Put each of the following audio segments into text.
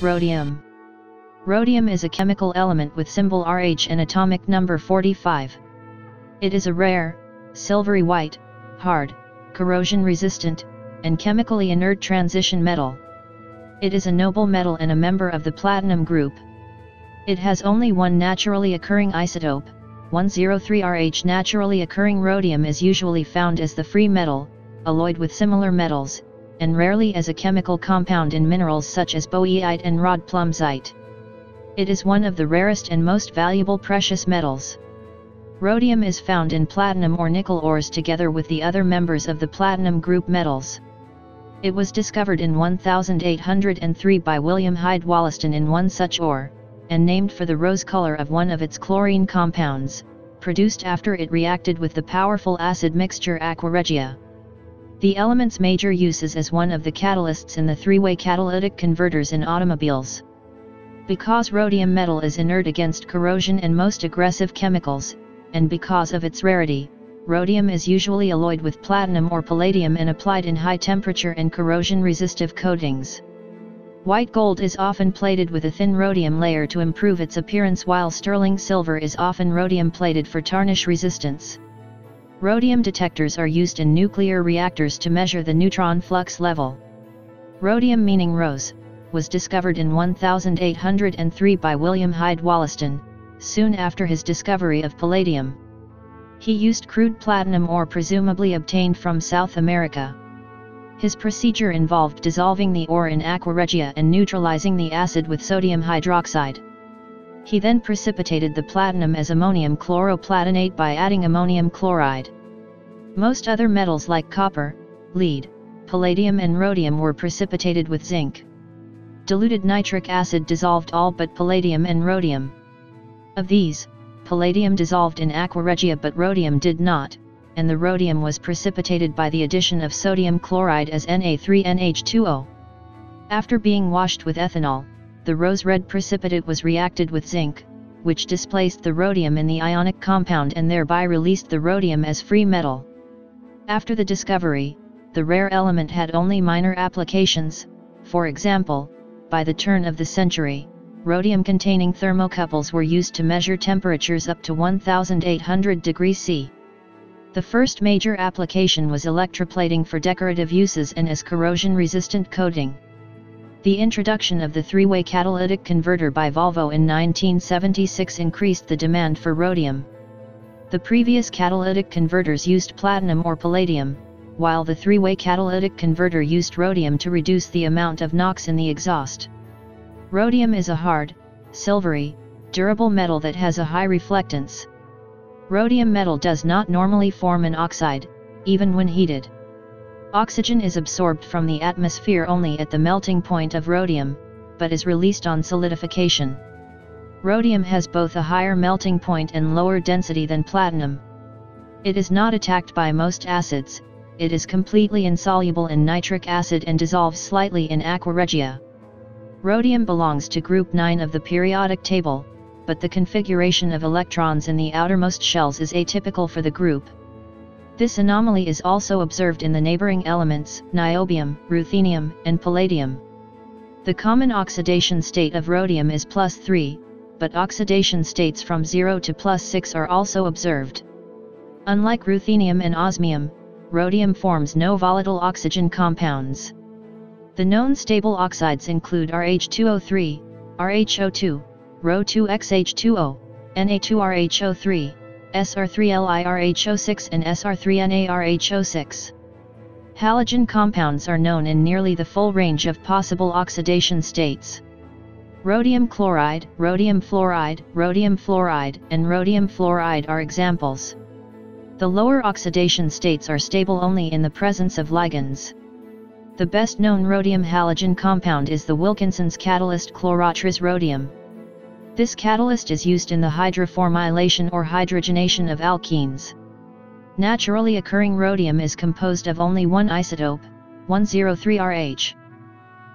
Rhodium. Rhodium is a chemical element with symbol Rh and atomic number 45. It is a rare, silvery white, hard, corrosion resistant, and chemically inert transition metal. It is a noble metal and a member of the platinum group. It has only one naturally occurring isotope, 103Rh. Naturally occurring rhodium is usually found as the free metal, alloyed with similar metals, and rarely as a chemical compound in minerals such as bowieite and rhodplumsite. It is one of the rarest and most valuable precious metals. Rhodium is found in platinum or nickel ores together with the other members of the platinum group metals. It was discovered in 1803 by William Hyde Wollaston in one such ore, and named for the rose color of one of its chlorine compounds, produced after it reacted with the powerful acid mixture aqua regia. The element's major use is as one of the catalysts in the three-way catalytic converters in automobiles. Because rhodium metal is inert against corrosion and most aggressive chemicals, and because of its rarity, rhodium is usually alloyed with platinum or palladium and applied in high temperature and corrosion-resistive coatings. White gold is often plated with a thin rhodium layer to improve its appearance while sterling silver is often rhodium plated for tarnish resistance. Rhodium detectors are used in nuclear reactors to measure the neutron flux level. Rhodium meaning rose, was discovered in 1803 by William Hyde Wollaston, soon after his discovery of palladium. He used crude platinum ore presumably obtained from South America. His procedure involved dissolving the ore in aqua regia and neutralizing the acid with sodium hydroxide. He then precipitated the platinum as ammonium chloroplatinate by adding ammonium chloride. Most other metals like copper, lead, palladium and rhodium were precipitated with zinc. Diluted nitric acid dissolved all but palladium and rhodium. Of these, palladium dissolved in aqua regia but rhodium did not, and the rhodium was precipitated by the addition of sodium chloride as Na3NH2O. After being washed with ethanol, the rose-red precipitate was reacted with zinc, which displaced the rhodium in the ionic compound and thereby released the rhodium as free metal. After the discovery, the rare element had only minor applications, for example, by the turn of the century, rhodium-containing thermocouples were used to measure temperatures up to 1800 degrees C. The first major application was electroplating for decorative uses and as corrosion-resistant coating. The introduction of the three-way catalytic converter by Volvo in 1976 increased the demand for rhodium. The previous catalytic converters used platinum or palladium, while the three-way catalytic converter used rhodium to reduce the amount of NOx in the exhaust. Rhodium is a hard, silvery, durable metal that has a high reflectance. Rhodium metal does not normally form an oxide, even when heated. Oxygen is absorbed from the atmosphere only at the melting point of rhodium, but is released on solidification. Rhodium has both a higher melting point and lower density than platinum. It is not attacked by most acids, it is completely insoluble in nitric acid and dissolves slightly in aqua regia. Rhodium belongs to group 9 of the periodic table, but the configuration of electrons in the outermost shells is atypical for the group. This anomaly is also observed in the neighboring elements, niobium, ruthenium, and palladium. The common oxidation state of rhodium is plus 3, but oxidation states from 0 to plus 6 are also observed. Unlike ruthenium and osmium, rhodium forms no volatile oxygen compounds. The known stable oxides include RH2O3, RHO2, Rho2XH2O, Na2RHO3, SR3LIRHO6 and SR3NARHO6. Halogen compounds are known in nearly the full range of possible oxidation states. Rhodium chloride, rhodium fluoride, rhodium fluoride, and rhodium fluoride are examples. The lower oxidation states are stable only in the presence of ligands. The best known rhodium halogen compound is the Wilkinson's catalyst chlorotris rhodium. This catalyst is used in the hydroformylation or hydrogenation of alkenes. Naturally occurring rhodium is composed of only one isotope, 103Rh.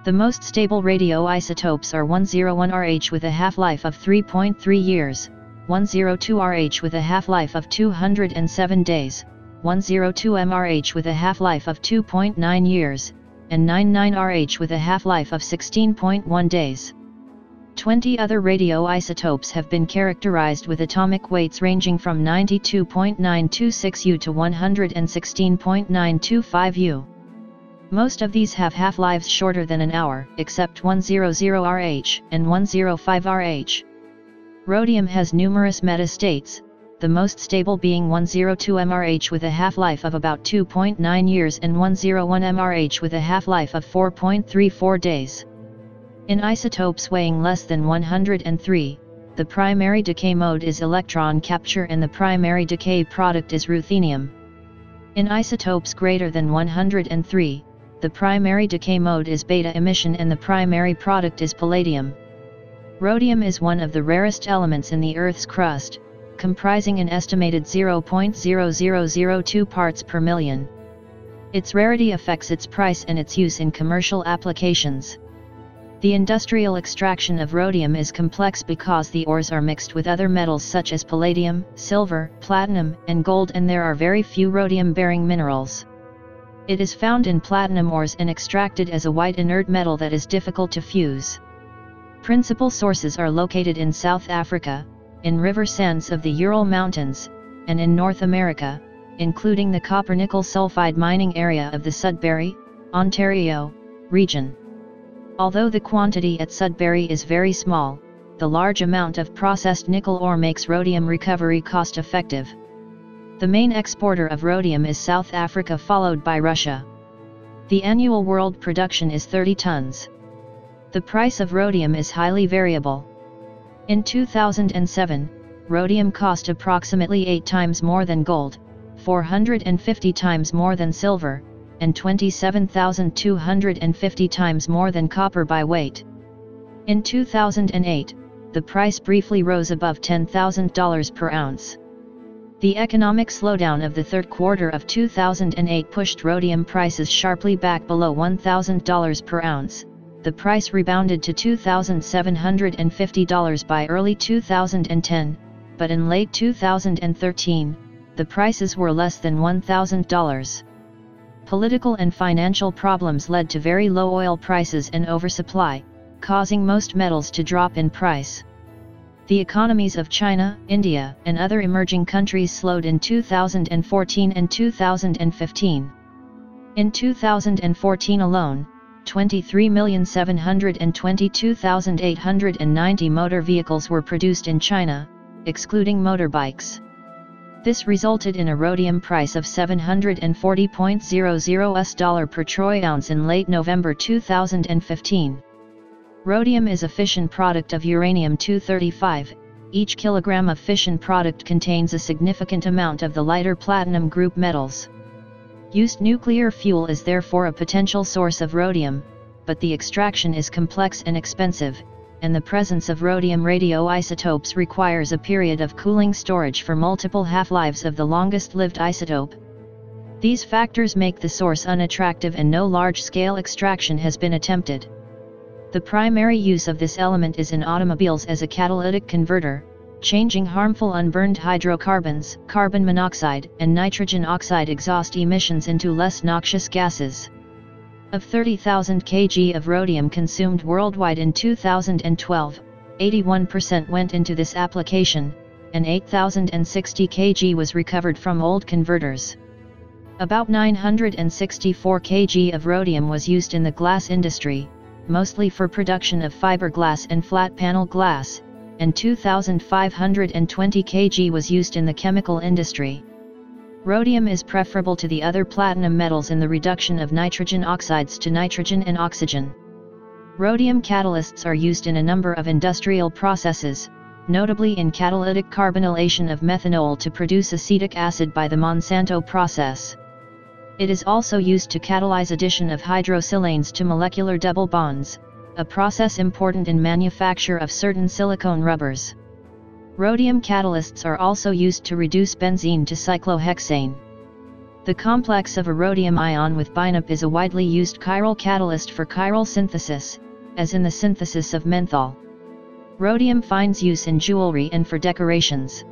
The most stable radioisotopes are 101Rh with a half-life of 3.3 years, 102Rh with a half-life of 207 days, 102MRH with a half-life of 2.9 years, and 99Rh with a half-life of 16.1 days. 20 other radioisotopes have been characterized with atomic weights ranging from 92.926 U to 116.925 U. Most of these have half-lives shorter than an hour, except 100RH and 105RH. Rhodium has numerous metastates, the most stable being 102 MRH with a half-life of about 2.9 years and 101 MRH with a half-life of 4.34 days. In isotopes weighing less than 103, the primary decay mode is electron capture and the primary decay product is ruthenium. In isotopes greater than 103, the primary decay mode is beta emission and the primary product is palladium. Rhodium is one of the rarest elements in the Earth's crust, comprising an estimated 0.0002 parts per million. Its rarity affects its price and its use in commercial applications. The industrial extraction of rhodium is complex because the ores are mixed with other metals such as palladium, silver, platinum, and gold and there are very few rhodium-bearing minerals. It is found in platinum ores and extracted as a white inert metal that is difficult to fuse. Principal sources are located in South Africa, in river sands of the Ural Mountains, and in North America, including the copper-nickel sulfide mining area of the Sudbury, Ontario, region. Although the quantity at Sudbury is very small, the large amount of processed nickel ore makes rhodium recovery cost-effective. The main exporter of rhodium is South Africa followed by Russia. The annual world production is 30 tons. The price of rhodium is highly variable. In 2007, rhodium cost approximately 8 times more than gold, 450 times more than silver, and 27,250 times more than copper by weight. In 2008, the price briefly rose above $10,000 per ounce. The economic slowdown of the third quarter of 2008 pushed rhodium prices sharply back below $1,000 per ounce. The price rebounded to $2,750 by early 2010, but in late 2013, the prices were less than $1,000. Political and financial problems led to very low oil prices and oversupply, causing most metals to drop in price. The economies of China, India, and other emerging countries slowed in 2014 and 2015. In 2014 alone, 23,722,890 motor vehicles were produced in China, excluding motorbikes. This resulted in a rhodium price of 740.00 US dollar per troy ounce in late November 2015. Rhodium is a fission product of uranium-235. Each kilogram of fission product contains a significant amount of the lighter platinum group metals. Used nuclear fuel is therefore a potential source of rhodium, but the extraction is complex and expensive, and the presence of rhodium radioisotopes requires a period of cooling storage for multiple half-lives of the longest-lived isotope. These factors make the source unattractive and no large-scale extraction has been attempted. The primary use of this element is in automobiles as a catalytic converter, changing harmful unburned hydrocarbons, carbon monoxide, and nitrogen oxide exhaust emissions into less noxious gases. Of 30,000 kg of rhodium consumed worldwide in 2012, 81% went into this application, and 8,060 kg was recovered from old converters. About 964 kg of rhodium was used in the glass industry, mostly for production of fiberglass and flat panel glass, and 2,520 kg was used in the chemical industry. Rhodium is preferable to the other platinum metals in the reduction of nitrogen oxides to nitrogen and oxygen. Rhodium catalysts are used in a number of industrial processes, notably in catalytic carbonylation of methanol to produce acetic acid by the Monsanto process. It is also used to catalyze addition of hydrosilanes to molecular double bonds, a process important in manufacture of certain silicone rubbers. Rhodium catalysts are also used to reduce benzene to cyclohexane. The complex of a rhodium ion with BINAP is a widely used chiral catalyst for chiral synthesis, as in the synthesis of menthol. Rhodium finds use in jewelry and for decorations.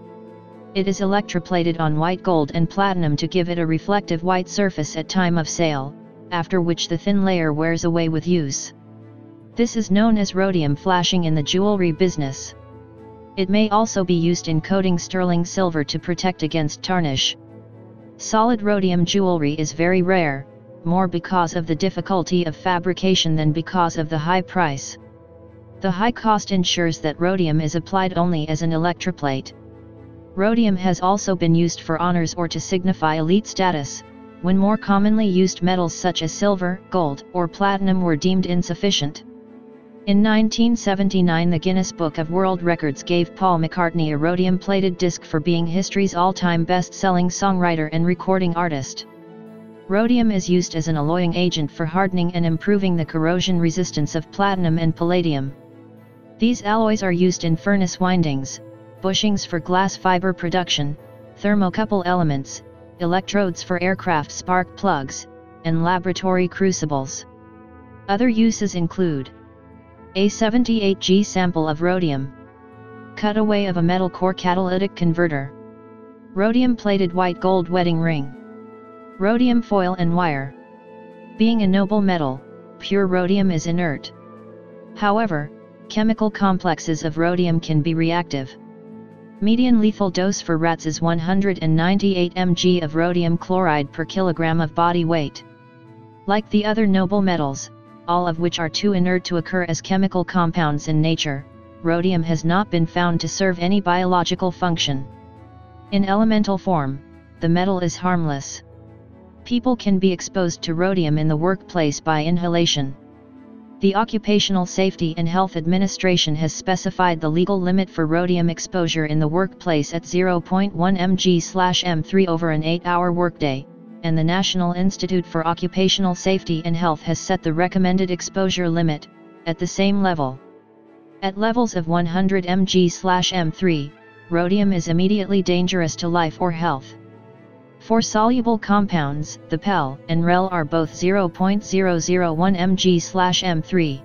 It is electroplated on white gold and platinum to give it a reflective white surface at time of sale, after which the thin layer wears away with use. This is known as rhodium flashing in the jewelry business. It may also be used in coating sterling silver to protect against tarnish. Solid rhodium jewelry is very rare, more because of the difficulty of fabrication than because of the high price. The high cost ensures that rhodium is applied only as an electroplate. Rhodium has also been used for honors or to signify elite status, when more commonly used metals such as silver, gold, or platinum were deemed insufficient. In 1979 the Guinness Book of World Records gave Paul McCartney a rhodium-plated disc for being history's all-time best-selling songwriter and recording artist. Rhodium is used as an alloying agent for hardening and improving the corrosion resistance of platinum and palladium. These alloys are used in furnace windings, bushings for glass fiber production, thermocouple elements, electrodes for aircraft spark plugs, and laboratory crucibles. Other uses include a 78G sample of rhodium. Cutaway of a metal core catalytic converter. Rhodium plated white gold wedding ring. Rhodium foil and wire. Being a noble metal, pure rhodium is inert. However, chemical complexes of rhodium can be reactive. Median lethal dose for rats is 198 mg of rhodium chloride per kilogram of body weight. Like the other noble metals, all of which are too inert to occur as chemical compounds in nature, rhodium has not been found to serve any biological function. In elemental form, the metal is harmless. People can be exposed to rhodium in the workplace by inhalation. The Occupational Safety and Health Administration has specified the legal limit for rhodium exposure in the workplace at 0.1 mg/m3 over an 8-hour workday, and the National Institute for Occupational Safety and Health has set the recommended exposure limit, at the same level. At levels of 100 mg/m3, rhodium is immediately dangerous to life or health. For soluble compounds, the PEL and REL are both 0.001 mg/m3.